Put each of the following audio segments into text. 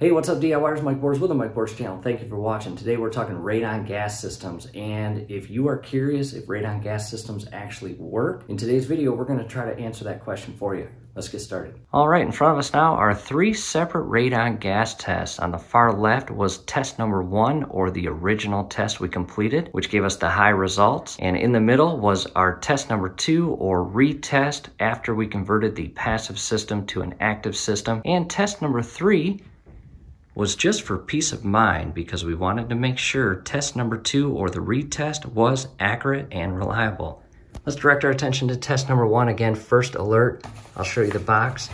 Hey, what's up DIYers? Mike Borders with the Mike Borders channel. Thank you for watching. Today we're talking radon gas systems and if you are curious if radon gas systems actually work, in today's video we're going to try to answer that question for you. Let's get started. All right, in front of us now are three separate radon gas tests. On the far left was test number one, or the original test we completed, which gave us the high results. And in the middle was our test number two, or retest, after we converted the passive system to an active system. And test number three was just for peace of mind because we wanted to make sure test number two or the retest was accurate and reliable. Let's direct our attention to test number one again, first alert. I'll show you the box.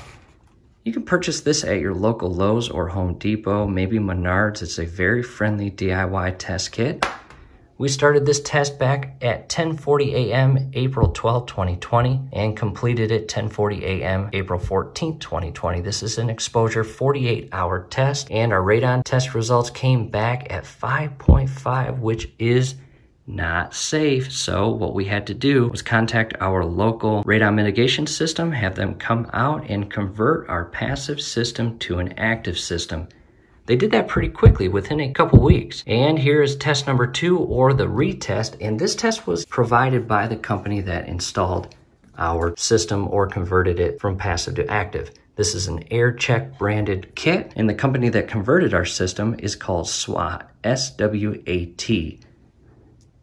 You can purchase this at your local Lowe's or Home Depot, maybe Menards. It's a very friendly DIY test kit. We started this test back at 10:40 a.m. April 12, 2020 and completed it 10:40 a.m. April 14, 2020. This is an exposure 48-hour test and our radon test results came back at 5.5 which is not safe. So what we had to do was contact our local radon mitigation system, have them come out and convert our passive system to an active system. They did that pretty quickly within a couple weeks. And here is test number two or the retest. And this test was provided by the company that installed our system or converted it from passive to active. This is an AirChek branded kit, and the company that converted our system is called SWAT, S-W-A-T.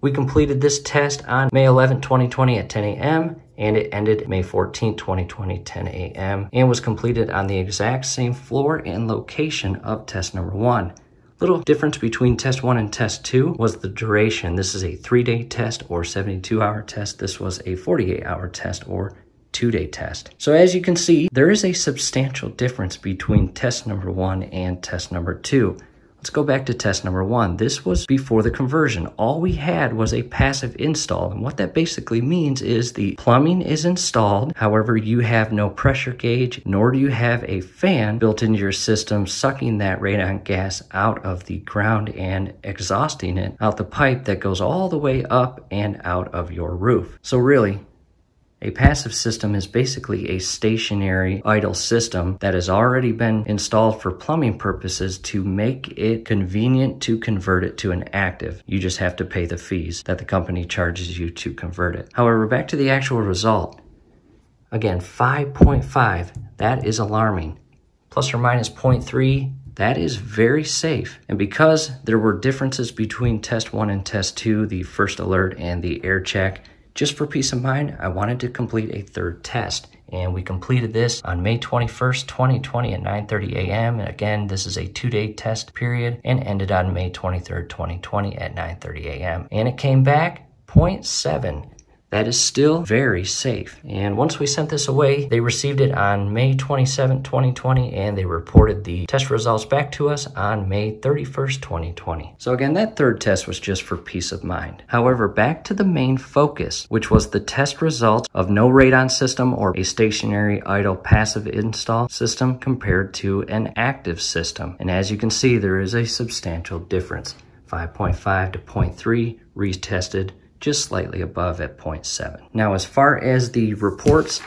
We completed this test on May 11, 2020 at 10 a.m and it ended May 14, 2020, 10 a.m. and was completed on the exact same floor and location of test number one. Little difference between test one and test two was the duration. This is a three day test or 72 hour test. This was a 48 hour test or two day test. So as you can see, there is a substantial difference between test number one and test number two. Let's go back to test number one. This was before the conversion. All we had was a passive install. And what that basically means is the plumbing is installed. However, you have no pressure gauge, nor do you have a fan built into your system sucking that radon gas out of the ground and exhausting it out the pipe that goes all the way up and out of your roof. So really, a passive system is basically a stationary idle system that has already been installed for plumbing purposes to make it convenient to convert it to an active. You just have to pay the fees that the company charges you to convert it. However, back to the actual result. Again, 5.5, that is alarming. Plus or minus 0.3, that is very safe. And because there were differences between test one and test two, the first alert and the AirChek, just for peace of mind, I wanted to complete a third test and we completed this on May 21st, 2020 at 9.30 a.m. And again, this is a two-day test period and ended on May 23rd, 2020 at 9.30 a.m. And it came back 0.7 that is still very safe. And once we sent this away, they received it on May 27, 2020, and they reported the test results back to us on May 31st, 2020. So again, that third test was just for peace of mind. However, back to the main focus, which was the test results of no radon system or a stationary idle passive install system compared to an active system. And as you can see, there is a substantial difference. 5.5 to 0.3 retested just slightly above at 0.7. Now, as far as the reports,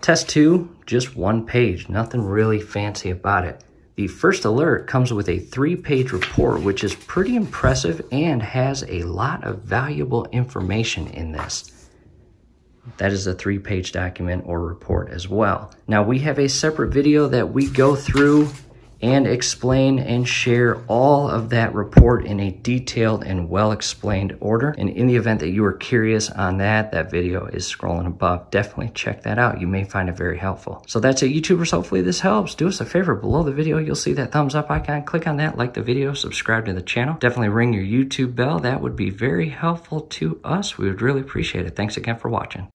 test two, just one page, nothing really fancy about it. The first alert comes with a three-page report, which is pretty impressive and has a lot of valuable information in this. That is a three-page document or report as well. Now, we have a separate video that we go through and explain and share all of that report in a detailed and well explained order. And in the event that you are curious on that, that video is scrolling above. Definitely check that out. You may find it very helpful. So that's it, YouTubers. Hopefully this helps. Do us a favor below the video. You'll see that thumbs up icon. Click on that, like the video, subscribe to the channel. Definitely ring your YouTube bell. That would be very helpful to us. We would really appreciate it. Thanks again for watching.